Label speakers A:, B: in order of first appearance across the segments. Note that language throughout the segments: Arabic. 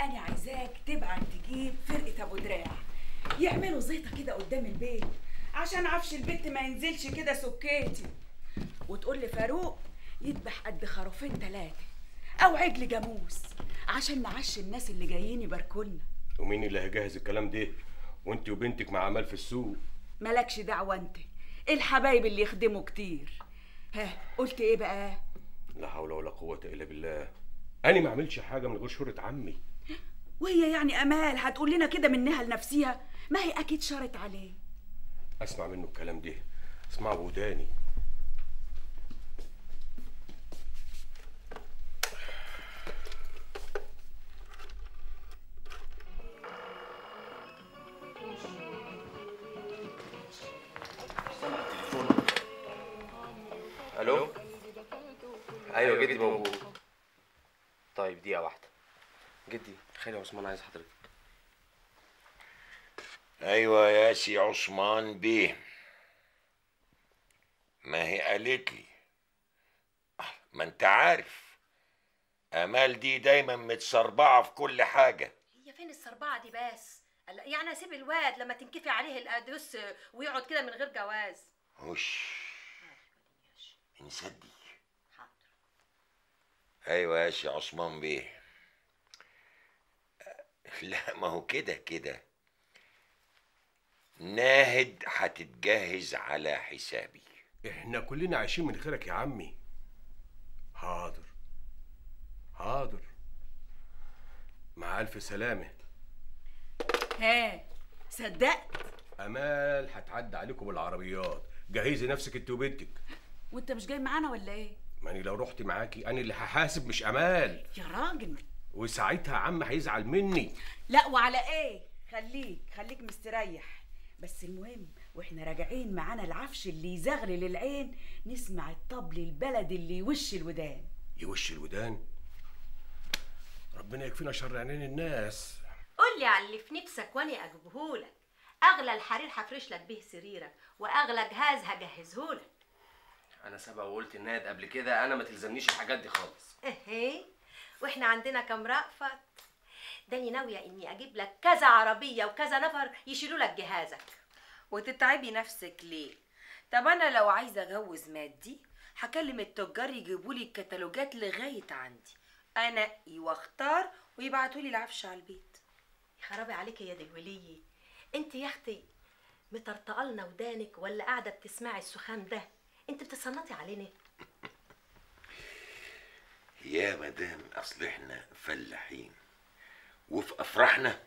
A: أنا عايزاك تبعت تجيب فرقة أبو دراع. يعملوا زيطة كده قدام البيت عشان عفش البيت ما ينزلش كده سكيتي وتقول لفاروق يذبح قد خروفين ثلاثة أو عجل جاموس عشان نعشي الناس اللي جايين يباركولنا.
B: ومين اللي هيجهز الكلام ده؟ وأنت وبنتك مع عمال في السوق.
A: مالكش دعوة أنت الحبايب اللي يخدموا كتير. ها قلت إيه بقى؟
B: لا حول ولا قوة إلا بالله. أنا ما عملتش حاجة من غير شهرة عمي.
A: وهي يعني أمال هتقول لنا كده منها لنفسها ما هي أكيد شرط عليه.
B: أسمع منه الكلام ده. اسمعه بوداني
C: ألو. أيوه جدي موجود. طيب دقيقة واحدة. جدي. خالي عثمان عايز حضرتك.
D: أيوه يا سي عثمان بيه. ما هي قالت لي. ما أنت عارف. أمال دي دايما متسربعة في كل حاجة.
E: هي فين السربعة دي بس؟ يعني أسيب الواد لما تنكفي عليه القدوس ويقعد كده من غير جواز.
D: وش؟ نصدق أيوه يا سي عثمان بيه. لا ما هو كده كده. ناهد هتتجهز على حسابي.
B: إحنا كلنا عايشين من خيرك يا عمي. حاضر حاضر. مع ألف سلامة.
A: ها صدقت؟
B: أمال هتعدي عليكم بالعربيات. جهزي نفسك أنت وبنتك.
A: وأنت مش جاي معانا ولا إيه؟
B: ماني لو رحت معاكي أنا اللي هحاسب مش أمال.
A: يا راجل.
B: وساعتها عم هيزعل مني.
A: لا وعلى إيه؟ خليك خليك مستريح. بس المهم وإحنا راجعين معانا العفش اللي يزغلل العين نسمع الطبل البلد اللي يوش الودان.
B: يوش الودان؟ ربنا يكفينا شر عينين الناس.
E: قول لي على اللي في نفسك وأنا أجيبهولك. أغلى الحرير هفرش لك به سريرك وأغلى جهاز هجهزهولك.
C: أنا سبق وقلت الناد قبل كده أنا ما تلزمنيش الحاجات دي خالص.
E: اهي وإحنا عندنا كام رأفت. داني ناوية إني أجيب لك كذا عربية وكذا نفر يشيلوا لك جهازك.
F: وتتعبي نفسك ليه؟ طب أنا لو عايزه أجوز مادي هكلم التجار يجيبوا لي الكتالوجات لغاية عندي. انقي واختار ويبعتوا لي العفش على البيت.
E: خرابي عليك يا دي الولية أنت يا أختي مطرطقه لنا ودانك ولا قاعدة بتسمعي السخام ده؟ أنت بتصنطي علينا.
D: يا مدام أصل إحنا فلاحين. وفي أفراحنا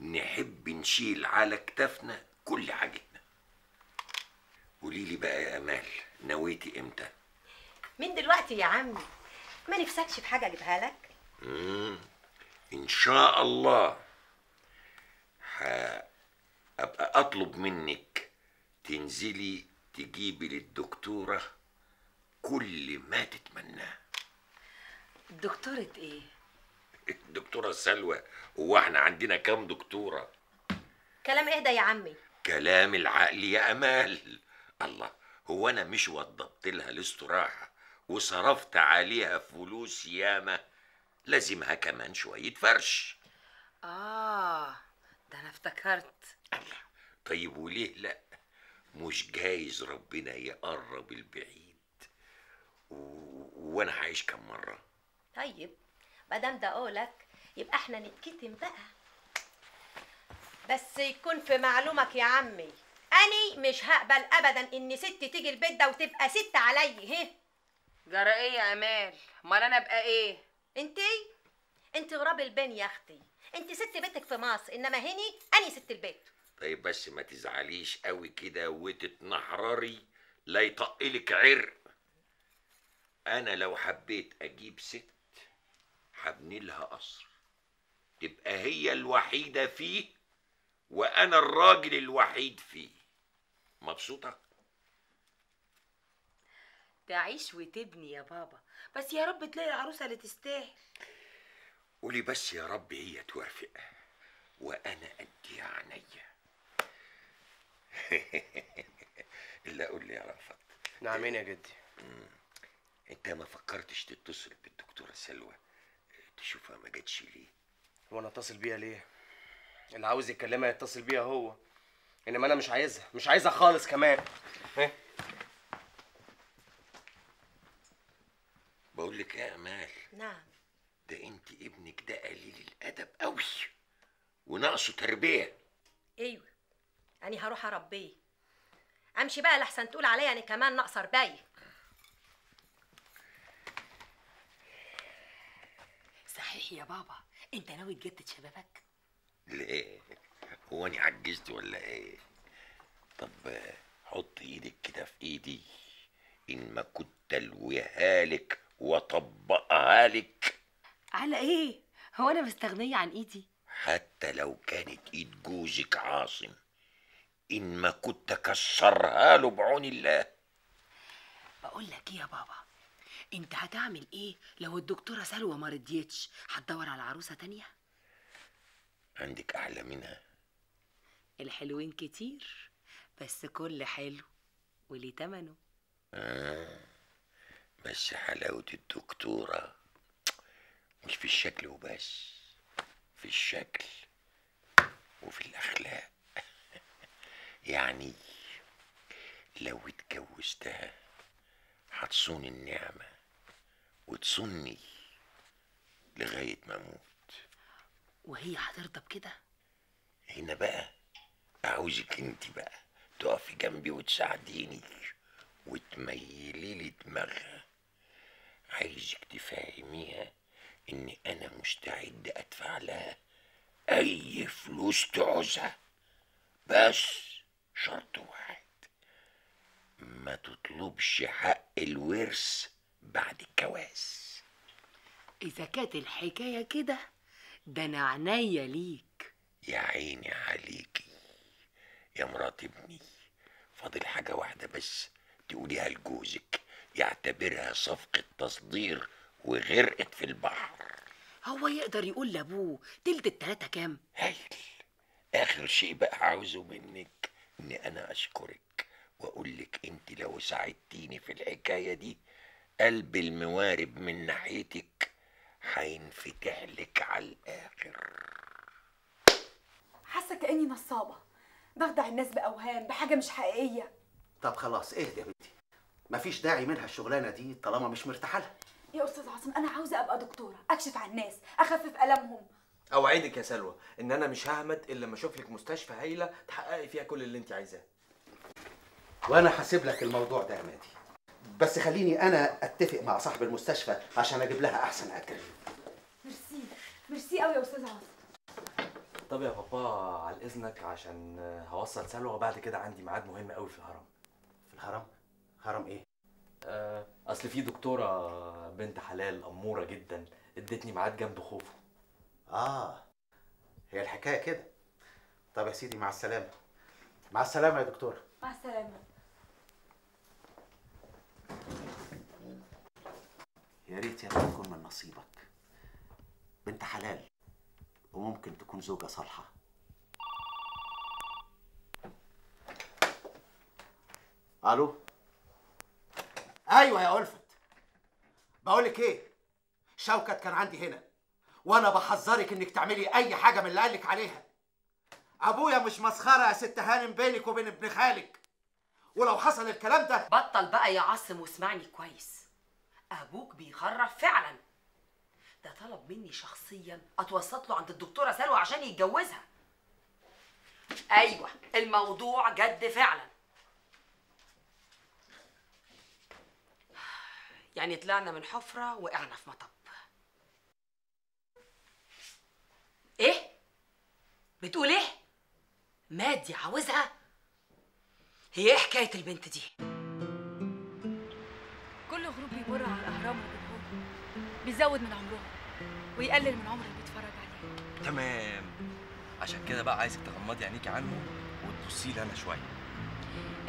D: نحب نشيل على كتافنا كل حاجتنا. قولي لي بقى يا أمال نويتي إمتى؟
E: من دلوقتي يا عمي. ما نفسكش في حاجة أجيبها لك؟
D: مم. إن شاء الله. هبقى أطلب منك تنزلي تجيبي للدكتورة كل ما تتمناه.
F: دكتورة إيه؟
D: الدكتوره سلوى هو إحنا عندنا كام دكتورة؟
E: كلام إيه ده يا عمي؟
D: كلام العقل يا أمال. الله هو أنا مش وضبت لها الاستراحه وصرفت عليها فلوس ياما؟ لازمها كمان شوية فرش.
F: آه ده أنا افتكرت.
D: الله طيب وليه لأ؟ مش جايز ربنا يقرب البعيد. و... وأنا هعيش كم مرة؟
E: طيب مادام ده قولك يبقى إحنا نتكتم بقى. بس يكون في معلومك يا عمي أني مش هقبل ابدا إن ست تيجي البيت ده وتبقى ست علي هه
F: جرى إيه يا أمال؟ أمال أنا أبقى إيه؟
E: انتي أنت غراب البين يا أختي. أنت ست بيتك في مصر إنما هني أني ست البيت.
D: طيب بس ما تزعليش قوي كده وتتنحرري لا يطقلك عرق. أنا لو حبيت أجيب ست هبني لها قصر. تبقى هي الوحيدة فيه وأنا الراجل الوحيد فيه. مبسوطة؟
F: تعيش وتبني يا بابا. بس يا رب تلاقي العروسة اللي تستاهل.
D: قولي بس يا رب هي توافق وأنا أديها عينيا. الا قول لي يا رافت
C: نعمين يا جدي.
D: أنت ما فكرتش تتصل بالدكتورة سلوى؟ تشوفها ما جاتش ليه.
C: وأنا اتصل بيها ليه؟ اللي عاوز يكلمها يتصل بيها هو. انما أنا مش عايزها مش عايزها خالص كمان. ها
D: بقول لك يا أمال
E: نعم.
D: ده انت ابنك ده قليل الأدب قوي وناقصه تربية.
E: أيوه. اني هروح أربيه. أمشي بقى لحسن تقول عليا أنا كمان ناقصة ربايه
F: صحيح يا بابا انت ناوي تجدد شبابك؟
D: ليه؟ هو أنا عجزت ولا إيه؟ طب حط إيدك كده في إيدي إن ما كنت ألويها لك وأطبقها لك.
F: على إيه؟ هو أنا مستغنية عن إيدي؟
D: حتى لو كانت إيد جوزك عاصم إن ما كنت كسرها له بعون الله.
F: بقول لك إيه يا بابا؟ انت هتعمل إيه لو الدكتورة سلوى ما رضيتش؟ هتدور على عروسة تانية؟
D: عندك أحلى منها.
F: الحلوين كتير بس كل حلو وليه تمنه.
D: آه. بس حلاوة الدكتورة. مش في الشكل وبس في الشكل وفي الأخلاق. يعني لو اتجوزتها هتصون النعمة. وتصوني لغاية ما أموت.
F: وهي هترضى بكده؟
D: هنا بقى عاوزك أنت بقى تقفي جنبي وتساعديني وتميلي لي دماغها. عايزك تفهميها اني أنا مستعد أدفع لها أي فلوس تعوزها. بس شرط واحد ما تطلبش حق الورث بعد الجواز
F: إذا كانت الحكاية كده ده أنا عينيا ليك.
D: يا عيني عليكي. يا مرات ابني فاضل حاجة واحدة بس تقوليها لجوزك يعتبرها صفقة تصدير وغرقت في البحر.
F: هو يقدر يقول لأبوه تلت التلاتة كام؟
D: هايل. آخر شيء بقى عاوزه منك إني أنا أشكرك وأقول لك أنت لو ساعدتيني في الحكاية دي قلب الموارب من ناحيتك هينفتح لك على الآخر.
G: حاسة كأني نصابة. بخدع الناس بأوهام بحاجة مش حقيقية.
H: طب خلاص اهدي يا بنتي. مفيش داعي منها الشغلانة دي طالما مش مرتاحة لها.
G: يا أستاذ عاصم أنا عاوزة أبقى دكتورة أكشف عن الناس أخفف ألمهم.
I: أوعدك يا سلوى إن أنا مش ههمت إلا لما أشوف لك مستشفى هايلة تحققي فيها كل اللي أنت عايزاه.
H: وأنا هسيب لك الموضوع ده يا مادي. بس خليني أنا أتفق مع صاحب المستشفى عشان أجيب لها أحسن أكل.
G: ميرسي. ميرسي قوي يا أستاذ عاصم.
I: طب يا بابا على إذنك عشان هوصل سلوى وبعد كده عندي ميعاد مهم قوي في الهرم.
H: في الهرم؟ هرم إيه؟
I: آه، أصل في دكتورة بنت حلال أمورة جدا ادتني ميعاد جنب خوفو
H: آه هي الحكاية كده. طب يا سيدي مع السلامة. مع السلامة يا دكتور
G: مع السلامة.
H: يا ريت يا تكون من نصيبك. بنت حلال وممكن تكون زوجة صالحة. ألو؟ أيوه يا ألفت. بقولك إيه؟ شوكت كان عندي هنا وأنا بحذرك إنك تعملي أي حاجة من اللي قالك عليها. أبويا مش مسخرة يا ست هانم بينك وبين ابن خالك. ولو حصل الكلام ده.
F: بطل بقى يا عاصم واسمعني كويس. أبوك بيخرف فعلا. ده طلب مني شخصيا أتوسط له عند الدكتورة سلوى عشان يتجوزها. أيوه الموضوع جد فعلا. يعني طلعنا من حفرة وقعنا في مطب. إيه؟ بتقول إيه؟ مادي عاوزها؟ هي إيه حكاية البنت دي؟
G: كل غروب بيمر على الاهرام وبالهول بيزود من عمرهم ويقلل من عمر اللي بيتفرج عليه.
I: تمام. عشان كده بقى عايزك تغمضي عينيكي عنه وتبصي لي أنا شوية.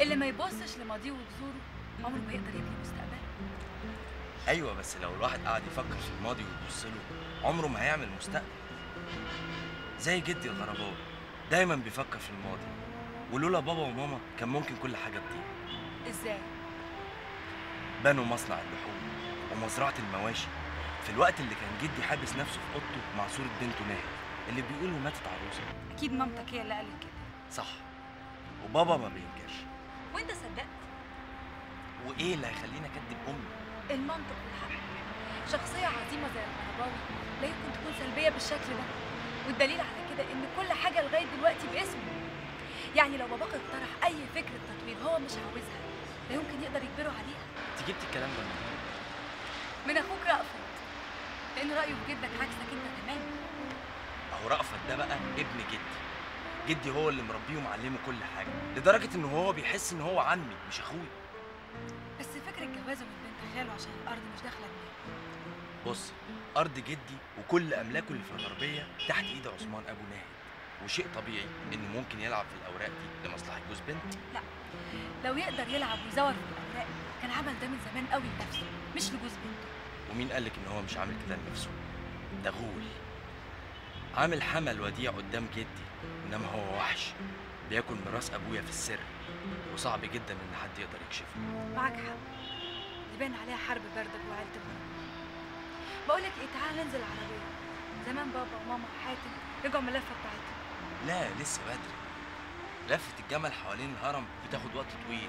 G: اللي ما يبصش لماضيه وجذوره عمره ما يقدر يبني مستقبله
I: أيوه بس لو الواحد قعد يفكر في الماضي ويبص له عمره ما هيعمل مستقبل. زي جدي الغرباوي دايما بيفكر في الماضي. ولولا بابا وماما كان ممكن كل حاجة تضيع
G: إزاي؟
I: بنوا مصنع اللحوم ومزرعة المواشي في الوقت اللي كان جدي حابس نفسه في أوضته مع صورة بنته ناهد اللي بيقولوا ماتت عروسة.
G: أكيد مامتك هي اللي قالت كده.
I: صح. وبابا ما بينكرش.
G: وأنت صدقت؟
I: وإيه اللي هيخليني اكدب أمي؟
G: المنطق والحق. شخصية عظيمة زي الغرباوي لا يمكن تكون سلبية بالشكل ده. والدليل على كده إن كل حاجة لغاية دلوقتي باسمه. يعني لو باباك اقترح أي فكرة تطوير هو مش عاوزها لا يمكن يقدر يجبره عليها.
I: انت جبتي الكلام ده منين؟
G: من أخوك رأفت لأن رأيه في جدك عكسك أنت تماما.
I: أهو رأفت ده بقى ابن جدي. جدي هو اللي مربيه ومعلمه كل حاجة لدرجة إن هو بيحس إن هو عمي مش أخوي.
G: بس فكرة جوازه من بنت خاله عشان الأرض مش داخلة دماغه
I: بص أرض جدي وكل أملاكه اللي في الغربية تحت إيد عثمان أبو ناهد وشيء طبيعي انه ممكن يلعب في الأوراق دي لمصلحة جوز بنت.
G: لا لو يقدر يلعب ويزور في الأوراق كان عمل ده من زمان قوي لنفسه مش لجوز بنته.
I: ومين قالك إن هو مش عامل كده لنفسه؟ ده غول. عامل حمل وديع قدام جدي إنما هو وحش. بياكل ميراث أبويا في السر وصعب جدا إن حد يقدر يكشفه.
G: معاك حق. يبان عليها حرب باردة جوه عيلة الغرب بقول لك إيه تعالى ننزل العربية. زمان بابا وماما وحاتم رجعوا من اللفة بتاعتهم.
I: لا لسه بدري. لفة الجمل حوالين الهرم بتاخد وقت طويل.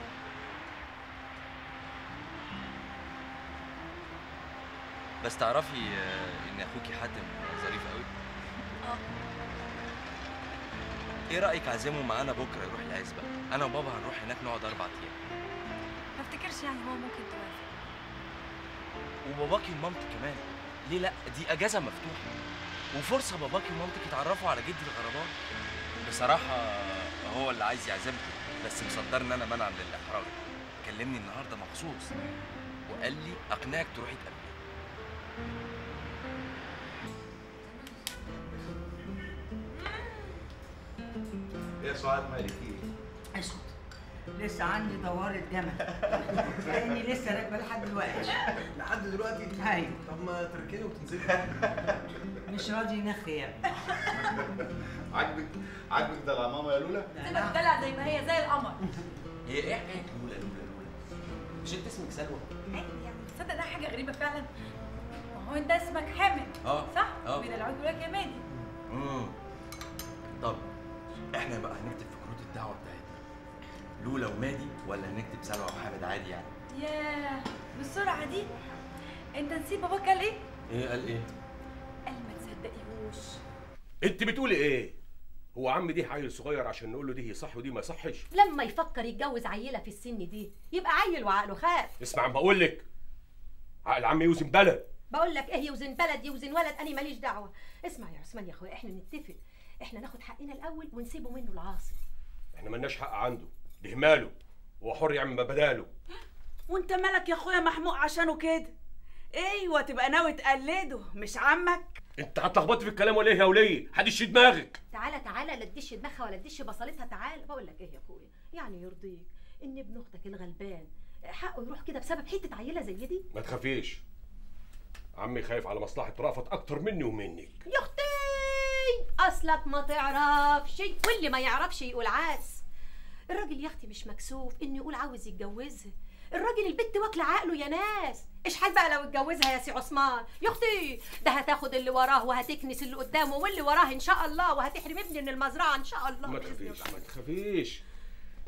I: بس تعرفي آه، إن أخوكي حاتم ظريف قوي.
G: آه.
I: إيه رأيك أعزمه معانا بكرة يروح العزبة؟ أنا وبابا هنروح هناك نقعد أربع أيام.
G: ما افتكرش يعني هو ممكن توافق.
I: وباباكي ومامتك كمان. ليه لأ؟ دي أجازة مفتوحة. وفرصة باباكي ومامتك يتعرفوا على جدي الغربان. بصراحة هو اللي عايز يعزمكم بس مصدرني أنا منعا للإحراج. كلمني النهارده مخصوص. وقال لي أقنعك تروحي تقابليه
J: يا سعاد مالك
K: لسه عندي دوارة جمل لأني لسه راكبة لحد دلوقتي.
J: لحد دلوقتي؟
K: أيوه.
J: طب ما تركني وتنزلي.
K: مش راضي ينخي يا
J: عاجبك عاجبك ده العمامة يا لولا؟
G: سيبها تدلع زي ما هي زي القمر.
I: هي إيه؟ حكايه لولا لولا لولا. مش أنت اسمك سلوى؟
G: يعني تصدق ده حاجة غريبة فعلا. هو أنت اسمك حامد
I: آه
G: صح؟
I: آه.
G: بيدلعوك يقول لك يا مادي.
I: امم طب إحنا بقى هنكتب في كروت الدعوة لولا ومادي ولا هنكتب سلوى وحامد عادي يعني؟
G: ياه بالسرعة دي؟ أنت نسيت باباك قال إيه؟
I: إيه قال إيه؟
G: قال ما تصدقيهوش.
B: أنت بتقولي إيه؟ هو عم دي عيل صغير عشان نقول له دي صح ودي ما صحش؟
E: لما يفكر يتجوز عيلة في السن دي يبقى عيل وعقله خاف.
B: اسمع عم بقول لك. عقل عم يوزن بلد.
E: بقول لك إيه يوزن بلد؟ يوزن ولد أنا ماليش دعوة. اسمع يا عثمان يا أخويا إحنا نتفق. إحنا ناخد حقنا الأول ونسيبه منه العاصي.
B: إحنا ملناش حق عنده. ده ماله هو حر يعمل ما بداله.
A: وانت مالك يا اخويا محموق عشانه كده؟ أيوه تبقى ناوي تقلده مش عمك؟
B: انت هتلخبطي في الكلام ولا إيه يا وليه هدش دماغك.
E: تعالى تعالى لا تدش دماغها ولا تدش بصلتها تعالى. بقول لك إيه يا اخويا؟ يعني يرضيك ان ابن أختك الغلبان حقه يروح كده بسبب حتة عيلة زي دي؟
B: ما تخافيش. عمي خايف على مصلحة رأفت أكتر مني ومنك.
E: يا أختي أصلك ما تعرفش واللي ما يعرفش يقول عاس. الراجل يا أختي مش مكسوف إنه يقول عاوز يتجوزها الراجل البت واكلة عقله يا ناس. إيش حال بقى لو اتجوزها يا سي عثمان؟ يا أختي ده هتاخد اللي وراه وهتكنس اللي قدامه واللي وراه إن شاء الله وهتحرم ابني من المزرعة إن شاء الله.
B: ما تخافيش. ما تخافيش.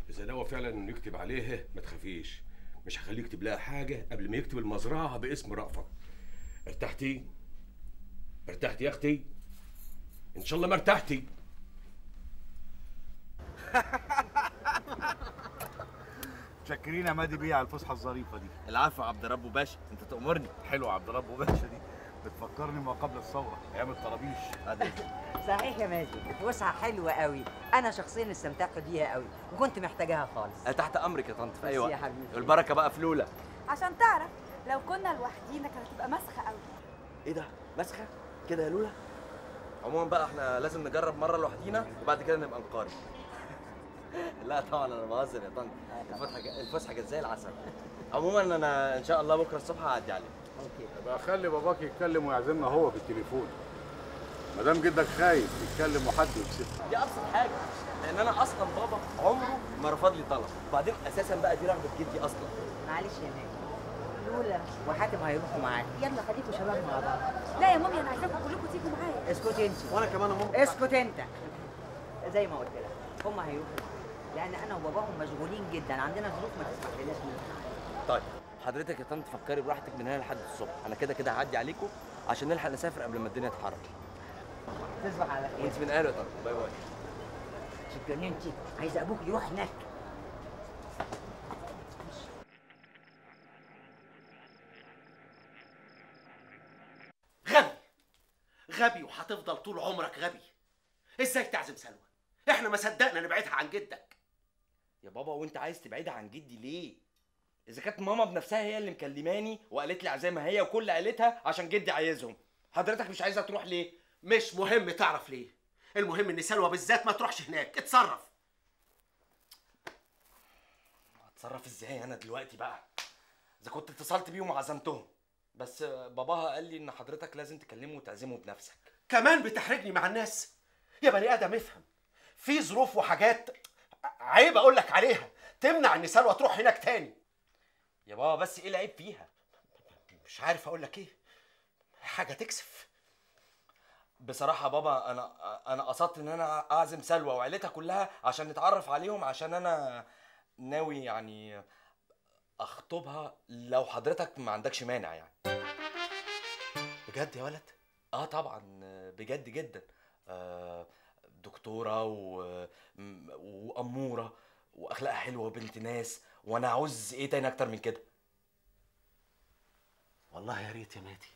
B: إذا نوى فعلا إنه يكتب عليها ما تخافيش. مش هخليه يكتب لها حاجة قبل ما يكتب المزرعة باسم رأفت ارتحتي؟ ارتحتي يا أختي؟ إن شاء الله ما ارتحتي.
J: متشكرين يا مادي بيه على الفسحة الظريفة دي.
I: العفو عبد ربه باشا انت تأمرني.
J: حلو عبد ربه باشا دي. بتفكرني ما قبل الثورة أيام الطرابيش.
K: صحيح يا ماجد فسحة حلوة قوي. أنا شخصيا استمتعت بيها قوي. وكنت محتاجاها خالص.
I: تحت أمرك يا طنط في
K: أي
I: وقت
K: يا حبيبي.
I: البركه بقى في لولا.
G: عشان تعرف لو كنا لوحدينا كانت هتبقى مسخة قوي.
I: إيه ده؟ مسخة؟ كده يا لولا؟ عموما بقى إحنا لازم نجرب مرة لوحدينا وبعد كده نبقى نقارن. لا طبعا أنا بهزر يا طنط. الفسحة ج- الفسحة كانت زي العسل. عموما أنا إن شاء الله بكرة الصبح هعدي عليك.
J: يبقى خلي باباك يتكلم ويعزمنا هو في التليفون. ما دام جدك خايف يتكلم وحد يكسبه
I: دي أبسط حاجة لأن أنا أصلا بابا عمره ما رفض لي طلب. وبعدين أساسا بقى دي رغبة جدي أصلا.
K: معلش يا ماجد لولا وحاتم هيروحوا معاك يلا خليكوا شباب مع بعض.
G: لا يا مامي أنا عايزاكم كلكم تيجوا معايا.
K: اسكت أنت.
H: وأنا كمان ممكن
K: اسكت أنت. زي ما قلت لك هم هيروحوا لأن أنا وباباهم مشغولين جدا. عندنا ظروف ما تسمح لناش بيها.
I: طيب حضرتك يا طنط فكري براحتك من هنا لحد الصبح. أنا كده كده هعدي عليكم عشان نلحق نسافر قبل ما الدنيا تتحرك.
K: تصبح على خير.
I: وأنت من اهله يا طنط. باي باي.
K: شكرا انت عايزه أبوك يروح هناك.
H: غبي. غبي وهتفضل طول عمرك غبي. إزاي تعزم سلوى؟ إحنا ما صدقنا نبعدها عن جدك.
I: يا بابا وانت عايز تبعدها عن جدي ليه؟ إذا كانت ماما بنفسها هي اللي مكلماني وقالت لي عزامها هي وكل عيلتها عشان جدي عايزهم. حضرتك مش عايزها تروح ليه؟
H: مش مهم تعرف ليه. المهم إن سلوى بالذات ما تروحش هناك. اتصرف.
I: هتصرف إزاي أنا دلوقتي بقى؟ إذا كنت اتصلت بيهم وعزمتهم. بس باباها قال لي إن حضرتك لازم تكلمه وتعزمه بنفسك.
H: كمان بتحرجني مع الناس. يا بني آدم افهم. في ظروف وحاجات عيب أقول لك عليها. تمنع ان سلوى تروح هناك تاني.
I: يا بابا بس إيه العيب فيها؟
H: مش عارف أقول لك إيه. حاجة تكسف.
I: بصراحة بابا أنا أنا قصدت إن أنا أعزم سلوى وعيلتها كلها عشان نتعرف عليهم عشان أنا ناوي يعني أخطبها لو حضرتك ما عندكش مانع يعني.
H: بجد يا ولد؟
I: آه طبعا بجد جدا. آه دكتورة و... وأمورة وأخلاقها حلوة وبنت ناس وأنا عاوز إيه تاني أكتر من كده؟
H: والله يا ريت يا ماتي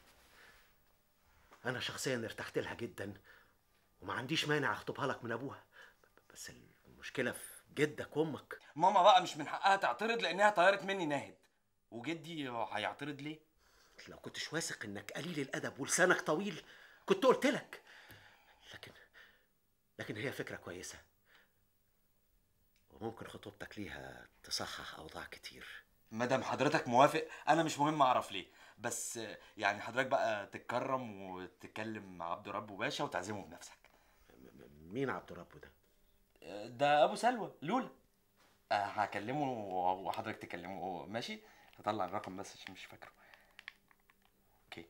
H: أنا شخصيا ارتحت لها جدا وما عنديش مانع أخطبها لك من أبوها. بس المشكلة في جدك وأمك.
I: ماما بقى مش من حقها تعترض لأنها طيرت مني ناهد. وجدي هيعترض ليه؟
H: لو كنتش واثق إنك قليل الأدب ولسانك طويل كنت قلت لك. لكن لكن هي فكرة كويسة. وممكن خطوبتك ليها تصحح أوضاع كتير.
I: مادام حضرتك موافق؟ أنا مش مهم أعرف ليه. بس يعني حضرتك بقى تتكرم وتتكلم مع عبد رب باشا وتعزمه بنفسك.
H: مين عبد ربه ده؟
I: ده أبو سلوى لولا. أه هكلمه وحضرتك تكلمه. ماشي؟ هطلع الرقم بس عشان مش فاكره. أوكي.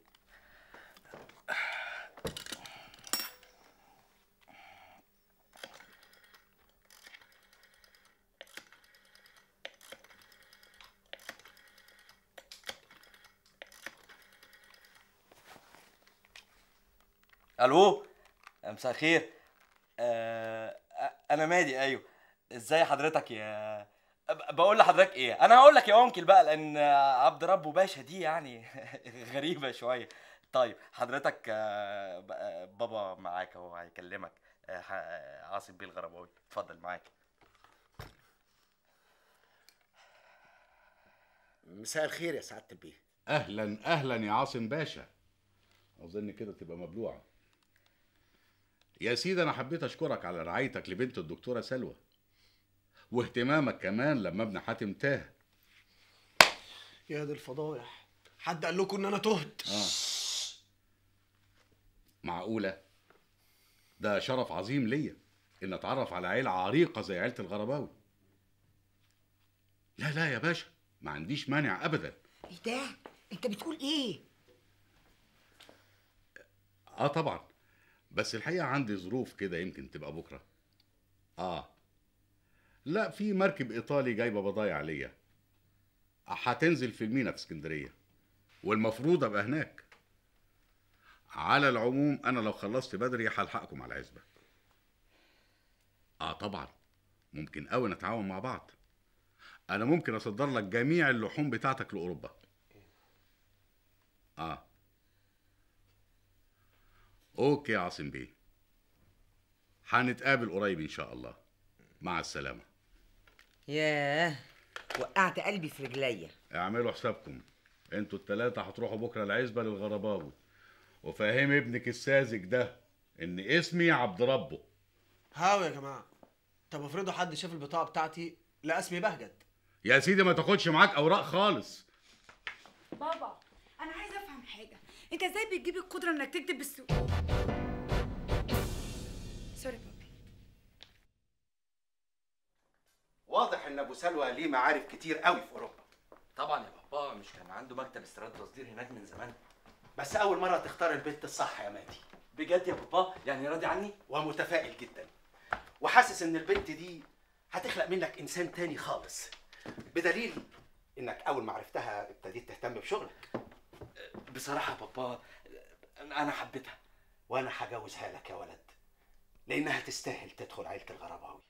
I: ألو؟ مساء الخير. آه أنا مادي أيوه. إزاي حضرتك يا ب- بقول لحضرتك إيه؟ أنا هقول لك يا أنكل بقى لأن عبد ربه باشا دي يعني غريبة شوية. طيب حضرتك آه، آه، بابا معاك أهو هيكلمك. آه، عاصم بيه الغرباوي. اتفضل معاك.
H: مساء الخير يا سعادة البيه.
J: أهلا أهلا يا عاصم باشا. أظن كده تبقى مبلوعة. يا سيدي أنا حبيت أشكرك على رعايتك لبنت الدكتورة سلوى واهتمامك كمان لما ابن حاتم تاه.
L: يا دي الفضايح. حد قال لكم إن أنا تهت؟
J: آه. معقولة؟ ده شرف عظيم ليا إن أتعرف على عيلة عريقة زي عيلة الغرباوي. لا لا يا باشا ما عنديش مانع ابدا.
K: إيه ده؟ أنت بتقول إيه؟
J: آه طبعا. بس الحقيقة عندي ظروف كده يمكن تبقى بكرة. آه. لا في مركب إيطالي جايبة بضايع ليا. هتنزل في المينا في اسكندرية والمفروض أبقى هناك. على العموم أنا لو خلصت بدري هلحقكم على العزبه آه طبعا. ممكن قوي نتعاون مع بعض. أنا ممكن أصدر لك جميع اللحوم بتاعتك لأوروبا. آه. أوكي يا عاصم بيه. هنتقابل قريب إن شاء الله. مع السلامة.
K: ياه وقعت قلبي في رجليا.
J: اعملوا حسابكم. أنتوا التلاتة هتروحوا بكرة العزبة للغرباوي. وفهم ابنك الساذج ده إن اسمي عبد ربه.
L: هاو يا جماعة. طب افرضوا حد شاف البطاقة بتاعتي لا اسمي بهجت.
J: يا سيدي ما تاخدش معاك أوراق خالص.
A: بابا أنا عايزه افهم حاجة انت إزاي بتجيب القدرة انك تكتب بالسوق سوري بابي
H: واضح ان ابو سلوى ليه معارف كتير قوي في أوروبا.
I: طبعا يا بابا بابا مش كان عنده مكتب استيراد تصدير هناك من زمان.
H: بس أول مرة تختار البنت الصح يا مادي.
I: بجد يا بابا؟ يعني راضي عني؟
H: ومتفائل جدا. وحاسس إن البنت دي هتخلق منك إنسان تاني خالص. بدليل إنك أول ما عرفتها ابتديت تهتم بشغلك.
I: بصراحة بابا أنا حبيتها
H: وأنا هجوزها لك يا ولد لأنها تستاهل تدخل عيلة الغرباوي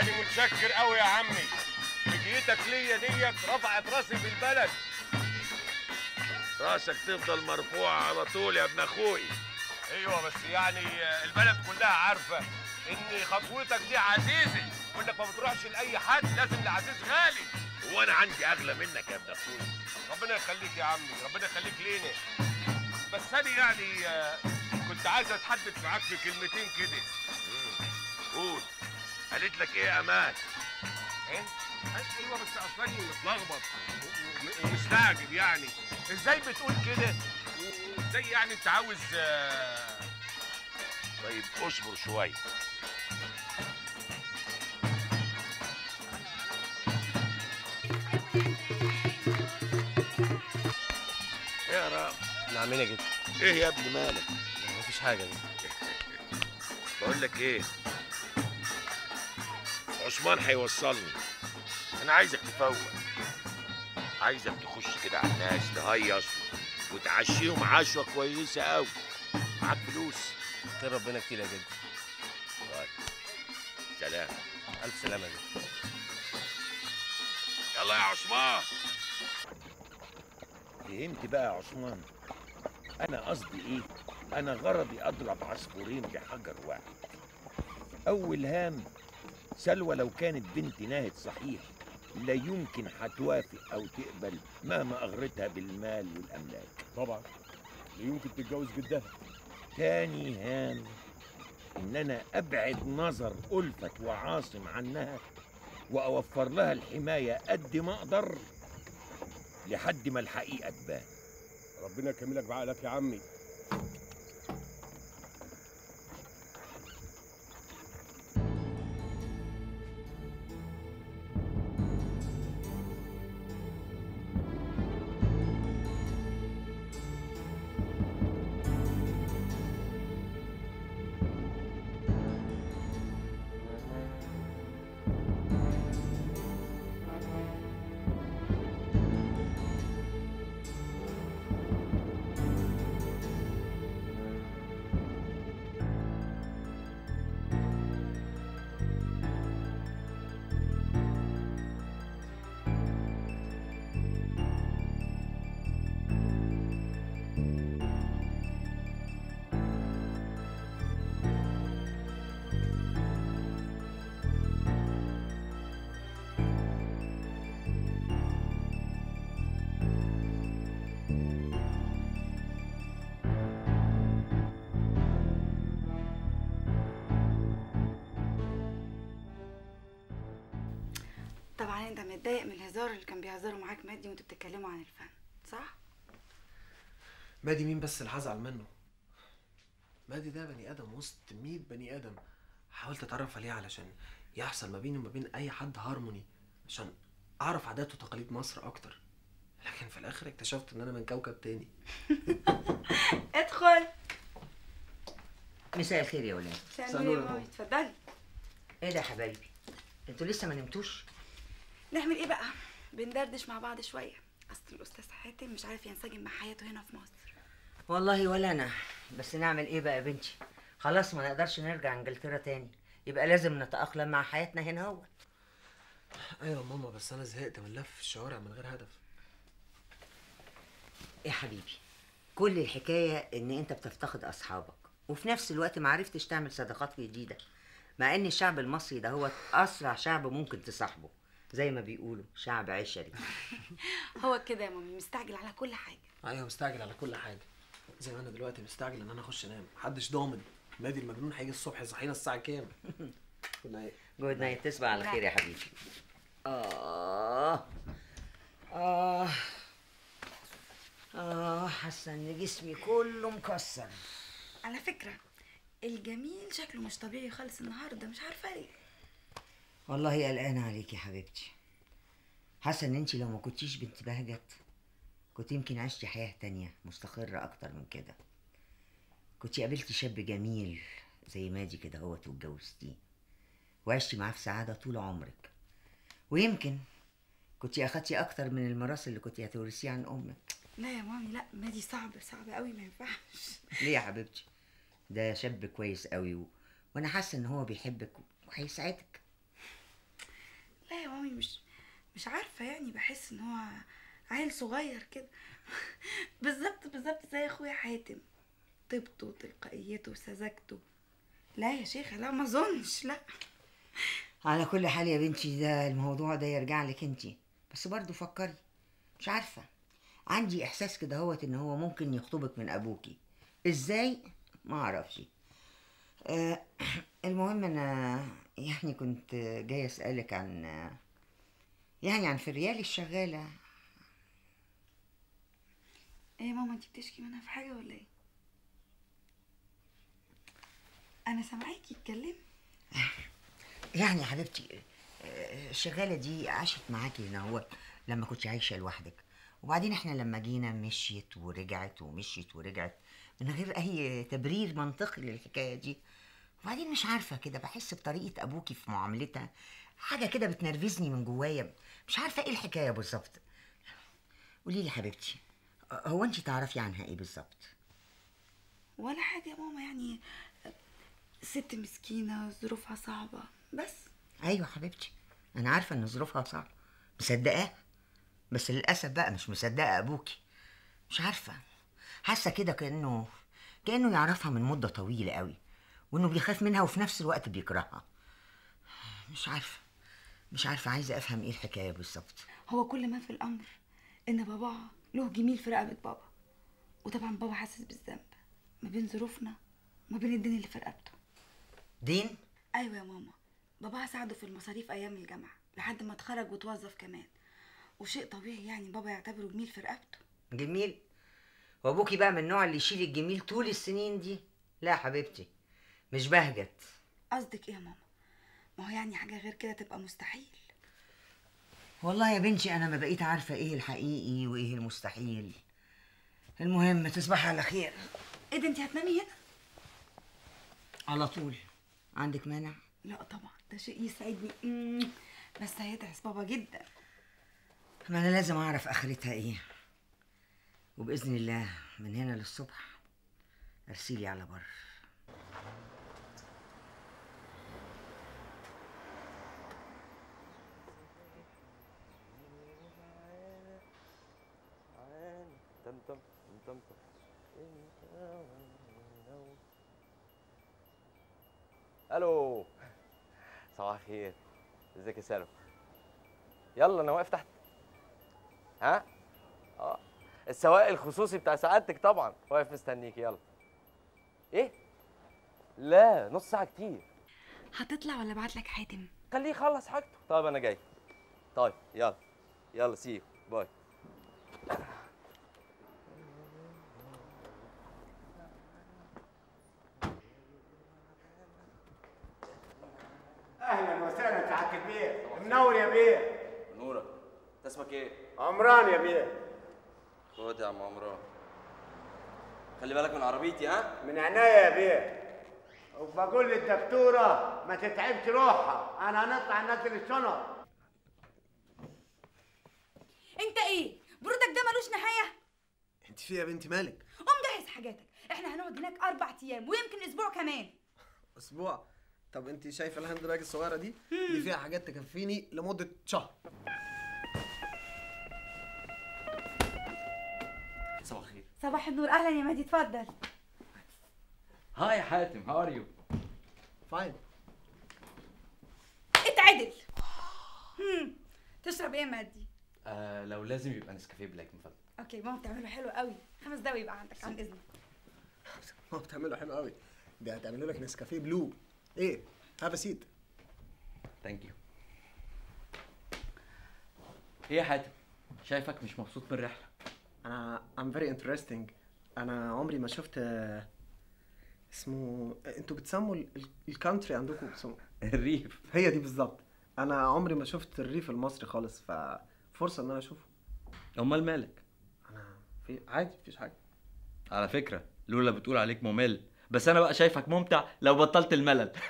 B: أنا متشكر قوي يا عمي. هديتك ليا ديت رفعت راسي في البلد.
D: راسك تفضل مرفوعة على طول يا ابن أخوي.
B: أيوه بس يعني البلد كلها عارفة إن خطوتك دي عزيزه وإنك ما بتروحش لأي حد لازم لعزيز غالي.
D: وأنا عندي أغلى منك يا ابن أخوي.
B: ربنا يخليك يا عمي ربنا يخليك لينا. بس أنا يعني آه، كنت عايز أتحدث معاك في كلمتين كده.
D: قالت لك إيه يا أمان؟
B: إيه؟ أيوه بس أصلا متلخبط. ومستعجب يعني. إزاي بتقول كده؟ وازاي يعني أنت عاوز آه،
D: طيب اصبر شوية. إيه يا رام
C: نعمين يا جدع
D: إيه يا ابني مالك؟
C: مفيش حاجة دي.
D: بقول لك إيه؟ عثمان هيوصلني. أنا عايزك تفوق. عايزك تخش كده على الناس تهيص وتعشيهم عشوة كويسة قوي معاك فلوس.
C: خير ربنا كتير يا جدع
D: طيب. سلام.
C: ألف سلامة يا جدع
D: يلا يا عثمان. فهمت بقى يا عثمان. أنا قصدي إيه؟ أنا غرضي أضرب عصفورين بحجر واحد. أول هام سلوى لو كانت بنت ناهد صحيح لا يمكن هتوافق أو تقبل مهما أغرتها بالمال والأملاك.
B: طبعا. لا يمكن تتجوز جدها.
D: تاني هام ان أنا أبعد نظر ألفت وعاصم عنها وأوفر لها الحماية قد ما أقدر لحد ما الحقيقة تبان.
B: ربنا يكملك بعقلك يا عمي.
A: طبعا أنت متضايق من الهزار اللي كان بيهزروا معاك مادي وأنتوا بتتكلموا عن الفن صح؟
L: مادي مين بس اللي هزعل منه؟ مادي ده بني آدم وسط 100 بني آدم. حاولت أتعرف عليه علشان يحصل ما بيني وما بين أي حد هارموني عشان أعرف عادات وتقاليد مصر أكتر. لكن في الآخر اكتشفت إن أنا من كوكب تاني.
A: ادخل.
K: مساء الخير يا ولاد.
A: مساء النور اتفضلي.
K: إيه ده يا حبايبي؟ أنتوا لسه ما نمتوش؟
A: نعمل إيه بقى؟ بندردش مع بعض شوية. أصل الأستاذ حاتم مش عارف ينسجم مع حياته هنا في مصر.
K: والله ولا أنا. بس نعمل إيه بقى يا بنتي؟ خلاص ما نقدرش نرجع إنجلترا تاني. يبقى لازم نتأقلم مع حياتنا هنا هو.
L: أيوه ماما بس أنا زهقت من لف في الشوارع من غير هدف.
K: يا حبيبي كل الحكاية إن أنت بتفتقد أصحابك وفي نفس الوقت ما عرفتش تعمل صداقات جديدة مع إن الشعب المصري ده هو أسرع شعب ممكن تصاحبه. زي ما بيقولوا شعب عشري.
A: هو كده يا mommy مستعجل على كل حاجة.
L: أيوه مستعجل على كل حاجة. زي ما أنا دلوقتي مستعجل إن أنا أخش أنام. محدش ضامن. مادي المجنون هيجي الصبح يصحينا الساعة كام؟ كنا إيه
K: good night تصبح على خير يا حبيبي. آه. آه. آه حاسة إن جسمي كله مكسر.
A: على فكرة الجميل شكله مش طبيعي خالص النهارده مش عارفة ليه.
K: والله قلقانة عليك يا حبيبتي. حاسة إن أنت لو ما كنتيش بنت بهجت كنت يمكن عشتي حياة تانية مستقرة أكتر من كده. كنت قابلتي شاب جميل زي مادي كده هوت واتجوزتيه وعشتي معاه في سعادة طول عمرك. ويمكن كنت أخدتي أكتر من الميراث اللي كنت هتورثيه عن أمك.
A: لا يا مامي لا مادي صعب صعب قوي ما ينفعش.
K: ليه يا حبيبتي؟ ده شاب كويس قوي و... وأنا حاسة إن هو بيحبك وهيساعدك
A: لا يا مامي مش مش عارفة يعني بحس إن هو عيل صغير كده. بالظبط بالظبط زي أخويا حاتم. طيبته وتلقائيته وسذاجته. لا يا شيخة لا ما أظنش لا.
K: على كل حال يا بنتي ده الموضوع ده يرجع لك انتي بس برضو فكري. مش عارفة. عندي إحساس كده هوت إن هو ممكن يخطبك من ابوكي إزاي؟ ما أعرفش. آه المهم أنا يعني كنت جاي أسألك عن يعني عن فريال الشغالة.
A: إيه يا ماما انت بتشكي منها في حاجة ولا إيه؟ أنا سامعاكي اتكلمي.
K: يعني يا حبيبتي الشغالة دي عاشت معاكي هنا هو لما كنت عايشة لوحدك. وبعدين إحنا لما جينا مشيت ورجعت ومشيت ورجعت من غير أي تبرير منطقي للحكاية دي. وبعدين مش عارفة كده بحس بطريقة أبوكي في معاملتها حاجة كده بتنرفزني من جوايا مش عارفة إيه الحكاية بالظبط. قولي لي حبيبتي هو انت تعرفي عنها إيه بالظبط؟
A: ولا حاجة يا ماما يعني ست مسكينة ظروفها صعبة بس.
K: أيوه حبيبتي أنا عارفة إن ظروفها صعبة. مصدقاه بس للأسف بقى مش مصدقة أبوكي. مش عارفة حاسة كده كأنه كأنه يعرفها من مدة طويلة قوي. وإنه بيخاف منها وفي نفس الوقت بيكرهها. مش عارفة مش عارفة عايزة أفهم إيه الحكاية بالظبط.
A: هو كل ما في الأمر إن باباها له جميل في رقبة بابا وطبعا بابا حاسس بالذنب ما بين ظروفنا وما بين الدين اللي في رقبته.
K: دين؟
A: أيوه يا ماما باباها ساعده في المصاريف أيام الجامعة لحد ما اتخرج وتوظف كمان. وشيء طبيعي يعني بابا يعتبره جميل في رقبته.
K: جميل؟ وأبوكي بقى من النوع اللي يشيل الجميل طول السنين دي؟ لا يا حبيبتي. مش بهجت.
A: قصدك إيه يا ماما؟ ما هو يعني حاجة غير كده تبقى مستحيل.
K: والله يا بنتي أنا ما بقيت عارفة إيه الحقيقي وإيه المستحيل. المهم تصبحي على خير.
A: إيه ده انت هتنامي هنا؟
K: على طول. عندك مانع؟
A: لا طبعا ده شيء يسعدني. بس هيتعس بابا جدا.
K: ما أنا لازم أعرف آخرتها إيه. وبإذن الله من هنا للصبح ارسيلي على بر.
C: تمتم تمتم ألو. صباح الخير. ازيك يا سالم؟ يلا أنا واقف تحت. ها؟ آه. السواق الخصوصي بتاع سعادتك طبعا. واقف مستنيك. يلا. إيه؟ لا نص ساعة كتير.
A: هتطلع ولا ابعت لك حاتم؟
C: خليه يخلص حاجته. طب أنا جاي. طيب يلا. يلا سي باي
M: أهلا وسهلا سعاده البيه منور يا بيه
C: نورة انت اسمك إيه؟
M: عمران يا بيه.
C: خد يا عم عمران. خلي بالك من عربيتي ها؟
M: من عناية يا بيه. وبقول للدكتورة ما تتعبش روحها. أنا هنطلع ننزل الشنط.
A: انت إيه؟ برودك ده ملوش نهاية؟
L: انت في يا بنتي مالك؟
A: قوم جهز حاجاتك. إحنا هنقعد هناك أربع أيام ويمكن أسبوع كمان.
L: أسبوع؟ طب انت شايفة ال hand bag الصغيرة دي؟ دي فيها حاجات تكفيني لمدة شهر.
C: صباح
A: النور. أهلا يا مادي اتفضل
N: hi حاتم how are you
L: fine
A: اتعدل. هم. تشرب إيه يا مادي؟
N: آه لو لازم يبقى نسكافيه black من فضلك.
A: okay ماما بتعمله حلو قوي. خمس دقايق يبقى عندك عن إذنك.
L: هو بتعمله حلو قوي. ده هتعملوا لك نسكافيه blue. إيه؟ have a seat
N: thank you إيه يا حاتم؟ شايفك مش مبسوط من الرحلة؟
L: أنا am very interesting أنا عمري ما شفت اسمه أنتوا بتسموا الكانتري عندكم بتسموا
N: الريف.
L: هي دي بالظبط. أنا عمري ما شفت الريف المصري خالص ففرصه إن أنا أشوفه.
N: أمال مالك؟
L: في عادي مفيش حاجة.
N: على فكرة لولا بتقول عليك ممل. بس أنا بقى شايفك ممتع لو بطلت الملل.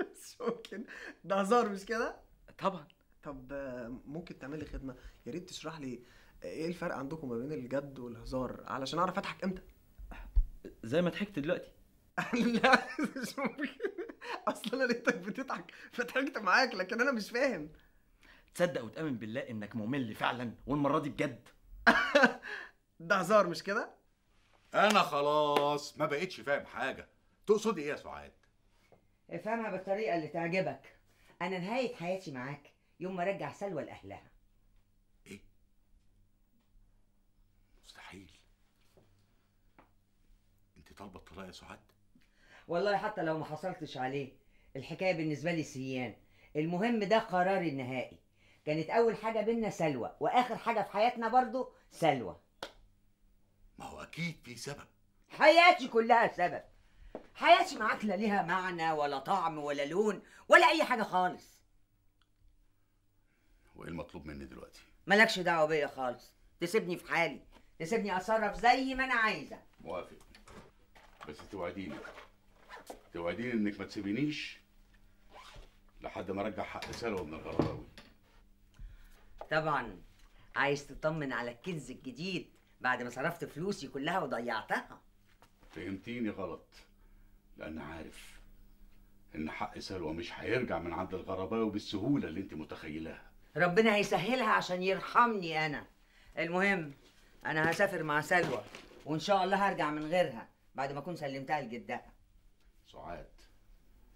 L: مش ممكن. ده هزار مش كده؟
N: طبعا.
L: طب ممكن تعمل لي خدمة؟ يا ريت تشرح لي إيه الفرق عندكم ما بين الجد والهزار علشان اعرف اضحك إمتى.
N: زي ما ضحكت دلوقتي.
L: لا مش ممكن. اصل أنا لقيتك بتضحك فضحكت معاك لكن أنا مش فاهم.
N: تصدق وتامن بالله انك ممل فعلا والمرة دي بجد.
L: ده هزار مش كده؟
J: أنا خلاص ما بقتش فاهم حاجة. تقصدي إيه يا سعاد؟
K: افهمها بالطريقة اللي تعجبك. أنا نهاية حياتي معاك. يوم ما أرجع سلوى لأهلها.
J: مستحيل. أنت طالبة الطلاق يا سعاد؟
K: والله حتى لو ما حصلتش عليه الحكاية بالنسبة لي سيان. المهم ده قراري النهائي. كانت أول حاجة بينا سلوى وآخر حاجة في حياتنا برضو سلوى.
J: ما هو أكيد في سبب.
K: حياتي كلها سبب. حياتي معاك لا ليها معنى ولا طعم ولا لون ولا أي حاجة خالص.
J: وإيه المطلوب مني دلوقتي؟
K: مالكش دعوة بيا خالص. تسيبني في حالي. تسيبني أتصرف زي ما أنا عايزة.
J: موافق. بس توعديني. توعديني إنك ما تسيبينيش لحد ما أرجع حق سلوى من الغرباوي
K: طبعا. عايز تطمن على الكنز الجديد بعد ما صرفت فلوسي كلها وضيعتها؟
J: فهمتيني غلط. لأن عارف إن حق سلوى مش هيرجع من عند الغرباوي بالسهولة اللي أنت متخيلاها.
K: ربنا هيسهلها عشان يرحمني أنا. المهم أنا هسافر مع سلوى وإن شاء الله هرجع من غيرها بعد ما أكون سلمتها لجدها.
J: سعاد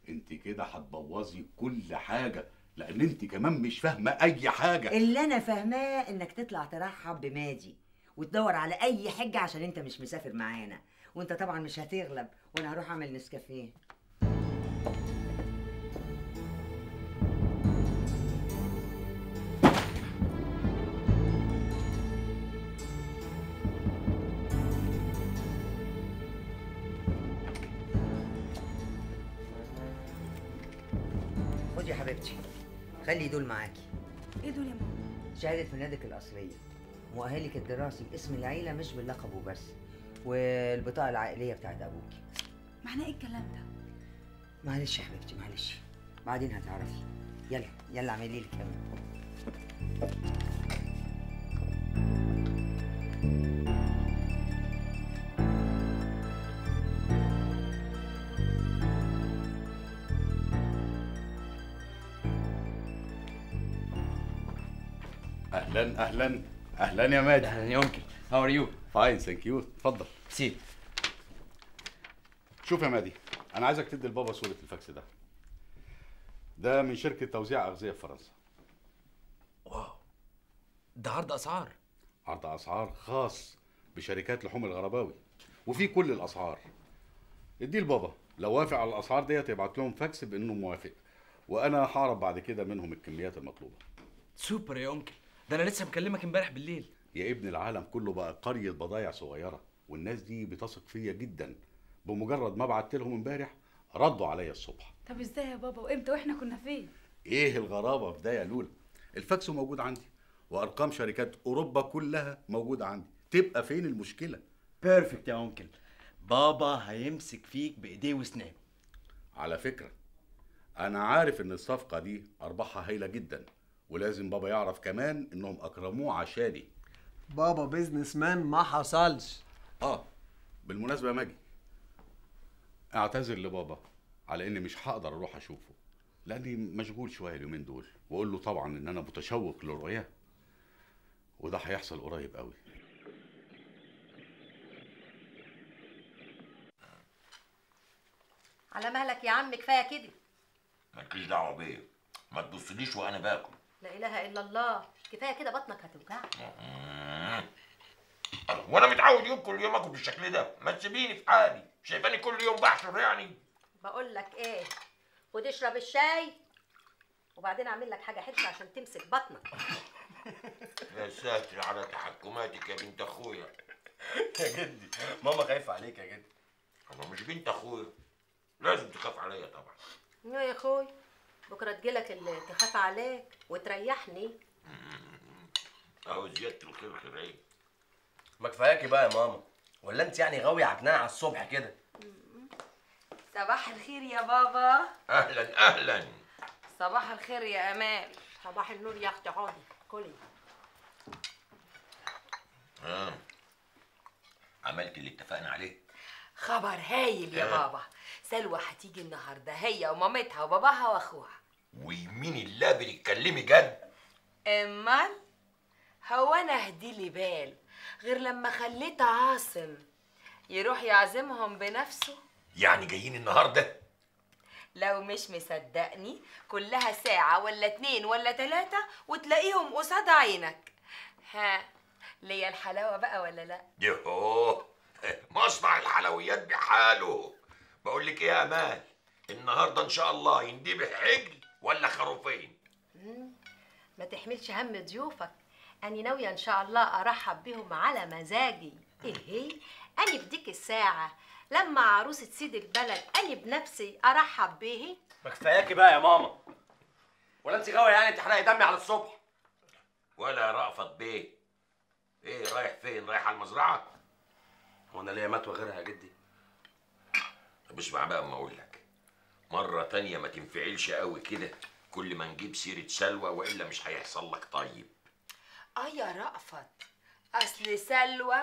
J: أنت كده هتبوظي كل حاجة لأن أنت كمان مش فاهمة أي حاجة.
K: اللي أنا فاهماه إنك تطلع ترحب بمادي وتدور على أي حجة عشان أنت مش مسافر معانا. وأنت طبعا مش هتغلب وأنا هروح أعمل نسكافيه. خدي يا حبيبتي. خلي دول معاكي.
A: إيه دول يا ماما؟
K: شهادة ميلادك الأصلية مؤهلك الدراسي باسم العيلة مش باللقب وبس والبطاقة العائلية بتاعت أبوكي
A: معناه إيه الكلام ده؟
K: معلش يا حبيبتي معلش. بعدين هتعرفي. يلا يلا اعملي لي كمان
J: أهلا. أهلا أهلا يا مادي
N: أهلا يا uncle. How are you
J: fine thank you اتفضل.
N: سي
J: شوف يا مادي أنا عايزك تدي لبابا صورة الفاكس ده. ده من شركة توزيع أغذية في فرنسا.
L: wow. ده عرض أسعار.
J: عرض أسعار خاص بشركات لحوم الغرباوي. وفي كل الأسعار. اديه لبابا لو وافق على الأسعار ديت يبعت لهم فاكس بانه موافق. وأنا هعرف بعد كده منهم الكميات المطلوبة.
N: سوبر يا uncle. ده أنا لسه مكلمك امبارح بالليل.
J: يا ابن العالم كله بقى قرية بضايع صغيرة والناس دي بتثق فيا جدا. بمجرد ما بعت لهم امبارح ردوا عليا الصبح.
G: طب إزاي يا بابا؟ وإمتى؟ وإحنا كنا فين؟
J: إيه الغرابة في ده يا لولا؟ الفاكس موجود عندي وأرقام شركات أوروبا كلها موجودة عندي. تبقى فين المشكلة؟
N: perfect يا uncle بابا هيمسك فيك بإيديه واسنانه
J: على فكرة أنا عارف إن الصفقة دي أرباحها هايلة جدا. ولازم بابا يعرف كمان إنهم أكرموه عشاني.
L: بابا بيزنس مان ما حصلش.
J: آه بالمناسبة يا ماجي أعتذر لبابا على إني مش هقدر أروح أشوفه لأني مشغول شوية اليومين دول وأقول له طبعا إن أنا متشوق للرؤيه وده هيحصل قريب قوي.
E: على مهلك يا عم كفاية كده.
D: مالكيش دعوة بيا. ما تبصليش وأنا باكل.
E: لا إله إلا الله. كفاية كده بطنك هتوجعك.
D: وأنا متعود يوم كل يوم آكل بالشكل ده. ما تسيبيني في حالي. شايفاني كل يوم بحشر يعني.
E: بقول لك إيه؟ خد اشرب الشاي وبعدين أعمل لك حاجة حلوة عشان تمسك بطنك.
D: يا ساتر على تحكماتك يا بنت أخويا.
C: يا جدي ماما خايفة عليك يا جدي.
D: أنا مش بنت أخويا. لازم تخاف عليا طبعا.
E: يا يا أخوي. بكرة تجيلك اللي تخاف عليك وتريحني.
D: أهو زيادة الخير خيرين
C: ما كفاياكي بقى يا ماما. ولا انت يعني غاوية عكنانه على الصبح كده؟
F: صباح الخير يا بابا.
D: أهلا أهلا.
F: صباح الخير يا أمال.
E: صباح النور يا أختي عادي كلي.
D: آه. عملت اللي اتفقنا عليه.
F: خبر هايل يا
D: آه.
F: بابا. سلوى هتيجي النهارده هي ومامتها وباباها وأخوها.
D: ويمين الله بتتكلمي جد.
F: أمال؟ هو أنا هديلي بال غير لما خليت عاصم يروح يعزمهم بنفسه؟
D: يعني جايين النهارده؟
F: لو مش مصدقني كلها ساعة ولا اتنين ولا تلاتة وتلاقيهم قصاد عينك. ها ليا الحلاوة بقى ولا لأ؟
D: يوه مصنع الحلويات بحاله. بقول لك إيه يا أمال؟ النهارده إن شاء الله يندبح عجل. ولا خروفين.
E: ما تحملش هم ضيوفك. أنا ناوية إن شاء الله أرحب بهم على مزاجي. إيه أنا في ديك الساعة. لما عروسة سيد البلد أنا بنفسي أرحب به.
C: ما كفاياكي بقى يا ماما. ولا انت غاوية يعني تحرقي دمي على الصبح؟
D: ولا رأفت بيه إيه رايح فين؟ رايح على المزرعة؟
C: هو أنا ليا مات وغيرها يا جدي؟
D: طب اسمع بقى أما أقول لك. مرة تانية ما تنفعلش قوي كده. كل ما نجيب سيرة سلوى وإلا مش هيحصل لك طيب.
F: آه يا رأفت. أصل سلوى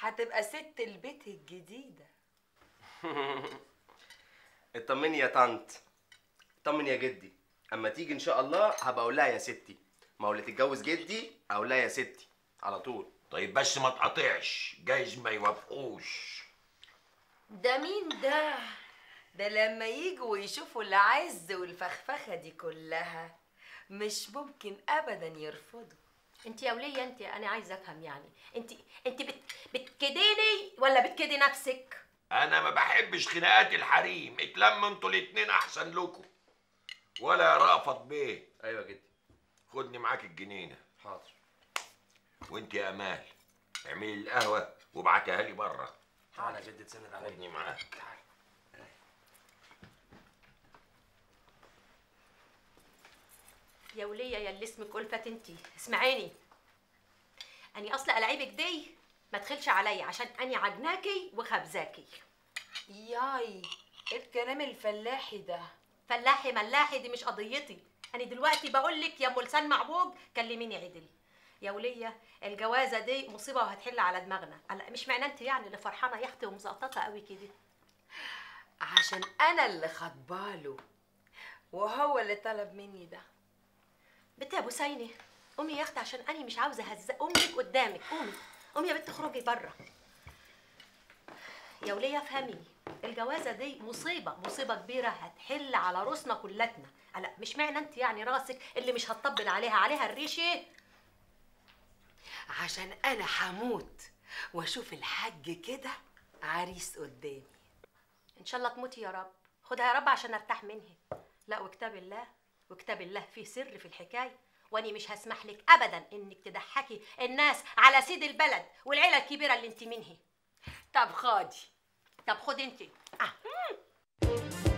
F: هتبقى ست البيت الجديدة.
C: اطمني يا طنط. اطمني يا جدي. أما تيجي إن شاء الله هبقى أقول لها يا ستي. ما هو اللي تتجوز جدي أقول لها يا ستي. على طول.
D: طيب بس ما تقاطعش. جايز ما يوافقوش.
F: ده مين ده؟ ده لما يجوا ويشوفوا العز والفخفخة دي كلها مش ممكن ابدا يرفضوا.
E: انت يا ولية انت أنا عايزة أفهم يعني. انت انت بت... بتكديني ولا بتكدي نفسك؟
D: أنا ما بحبش خناقات الحريم. اتلموا أنتوا الاتنين أحسن لكم. ولا يا رأفت بيه.
C: أيوه يا جدي.
D: خدني معاك الجنينة.
C: حاضر.
D: وانت يا امال اعملي القهوة وابعتها لي بره
C: تعالى يا جدي تسند عليا.
D: خدني معاك.
E: يا وليه يا اللي اسمك ألفت انت اسمعيني. أني أصلا العيبك دي ما تخلش عليا عشان أني عجناكي وخبزاكي.
F: ياي إيه الكلام الفلاحي ده؟
E: فلاحي ملاحي دي مش قضيتي. أنا دلوقتي بقول لك يا أم لسان معبوج كلميني عدل. يا ولية الجوازة دي مصيبة وهتحل على دماغنا. مش معنى أنت يعني اللي فرحانة يا أختي ومزقططة قوي كده.
F: عشان أنا اللي خطباله وهو اللي طلب مني ده.
E: بنت يا بوسينه قومي يا أختي عشان اني مش عاوزة اهزق أمك قدامك قومي. قومي يا بنت اخرجي بره يا وليه افهمي الجوازة دي مصيبة مصيبة كبيرة هتحل على رأسنا كلتنا لا مش معنى أنت يعني رأسك اللي مش هتطبل عليها عليها الريشة؟
F: عشان أنا هموت وأشوف الحاج كده عريس قدامي.
E: إن شاء الله تموتي يا رب. خدها يا رب عشان أرتاح منها. لا وكتاب الله. وكتاب الله فيه سر في الحكاية وأني مش هسمح لك ابدا إنك تضحكي الناس على سيد البلد والعيلة الكبيرة اللي أنت منها طب خدي طب خدي أنت آه.